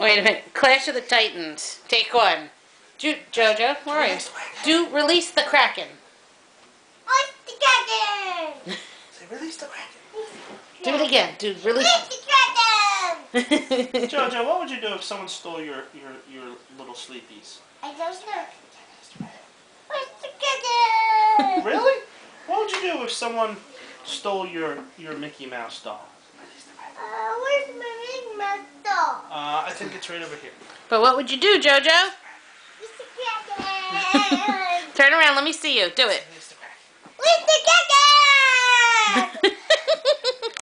Wait a minute. Clash of the Titans. Take one. Jo- Jojo, where are you? Do release the Kraken. What's the dragon? Say, release the kraken. Do it again. Do release. Where's the dragon? Jojo, what would you do if someone stole your your your little sleepies? I don't know. Where's the dragon? Really? What would you do if someone stole your your Mickey Mouse doll? Uh, where's my Big Mouse doll? Uh, I think it's right over here. but what would you do, Jojo? Where's the dragon? Turn around. Let me see you. Do it.